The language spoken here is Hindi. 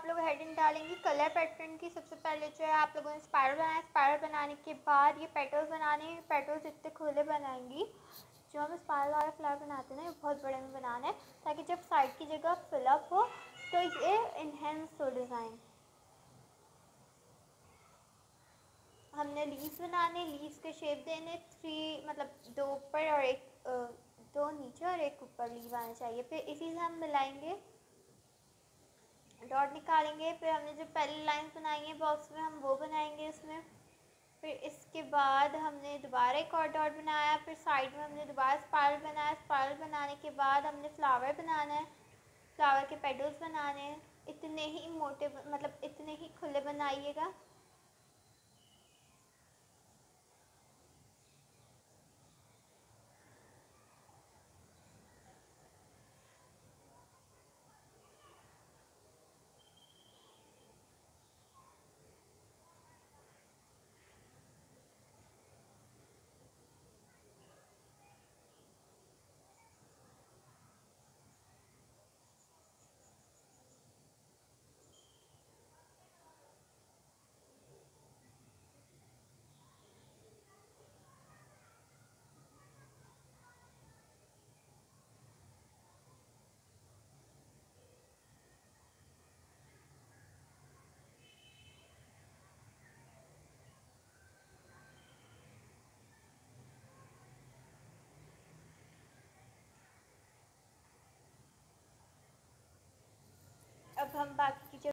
आप लोग हेडिंग डालेंगे कलर पैटर्न की सबसे पहले जो है आप लोगों ने स्पायरल बनाया स्पायरल बनाने के बाद ये पेटल्स बनाने हैं पेटल्स इतने खुले बनाएँगी, जो हम स्पायरल वाला फ्लावर बनाते हैं ना बहुत बड़े में बनाना है, ताकि जब साइड की जगह फिलअप हो तो ये इन्हेंस हो डिज़ाइन हमने लीव्स बनाने लीव्स के शेप देने थ्री मतलब दो ऊपर और एक दो नीचे और एक ऊपर लीव आना चाहिए। फिर इसी से हम मिलाएँगे। डॉट निकालेंगे, फिर हमने जो पहली लाइन बनाई है बॉक्स में, हम वो बनाएँगे इसमें। फिर इसके बाद हमने दोबारा एक और डॉट बनाया, फिर साइड में हमने दोबारा स्पाइरल बनाया। स्पाइरल बनाने के बाद हमने फ्लावर बनाना है फ्लावर के पेडल्स बनाने हैं। इतने ही मोटे मतलब इतने ही खुले बनाइएगा।